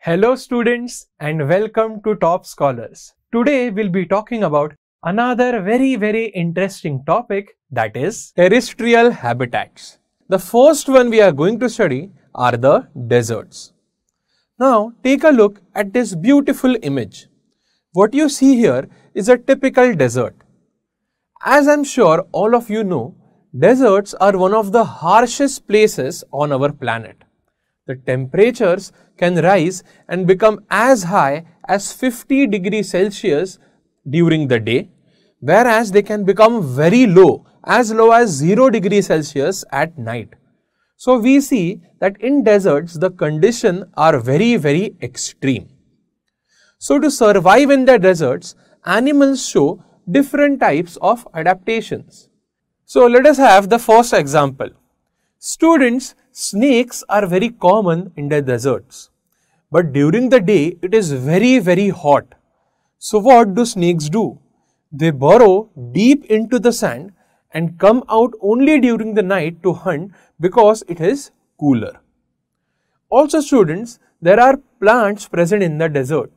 Hello students and welcome to Topp Scholars. Today we'll be talking about another very very interesting topic that is terrestrial habitats. The first one we are going to study are the deserts. Now take a look at this beautiful image. What you see here is a typical desert. As I'm sure all of you know, deserts are one of the harshest places on our planet. The temperatures can rise and become as high as 50 degrees Celsius during the day, whereas they can become very low, as low as 0 degrees Celsius at night. So we see that in deserts the conditions are very very extreme. So to survive in the deserts, animals show different types of adaptations. So let us have the first example. Students, snakes are very common in the deserts. But during the day, it is very, very hot. So what do snakes do? They burrow deep into the sand and come out only during the night to hunt because it is cooler. Also students, there are plants present in the desert.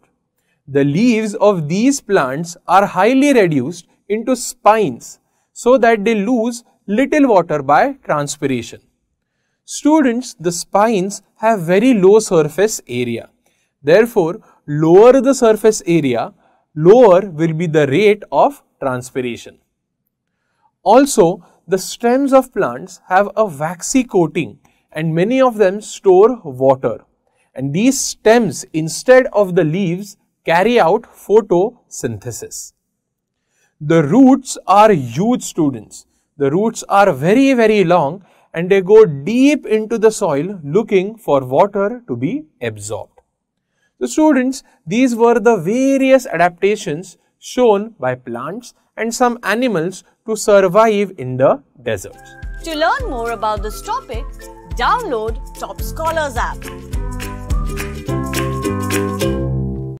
The leaves of these plants are highly reduced into spines so that they lose little water by transpiration. Students, the spines have very low surface area. Therefore, lower the surface area, lower will be the rate of transpiration. Also, the stems of plants have a waxy coating and many of them store water. And these stems instead of the leaves carry out photosynthesis. The roots are huge students. The roots are very very long and they go deep into the soil looking for water to be absorbed. The students, these were the various adaptations shown by plants and some animals to survive in the deserts. To learn more about this topic, download Topp Scholars app.